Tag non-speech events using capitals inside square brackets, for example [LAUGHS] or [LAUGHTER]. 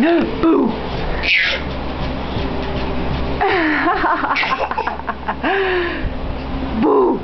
Boo! [LAUGHS] Boo!